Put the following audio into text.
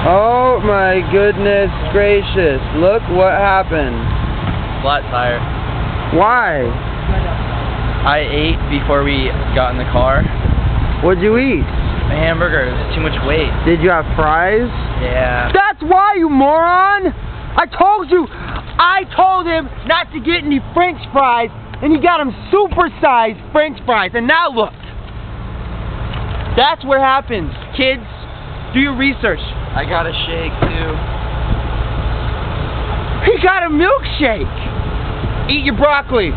Oh my goodness gracious. Look what happened. Flat tire. Why? I ate before we got in the car. What'd you eat? A hamburger. It was too much weight. Did you have fries? Yeah. That's why, you moron! I told you! I told him not to get any french fries, and he got him supersized french fries, and now look! That's what happens. Kids, do your research. I got a shake too. He got a milkshake! Eat your broccoli.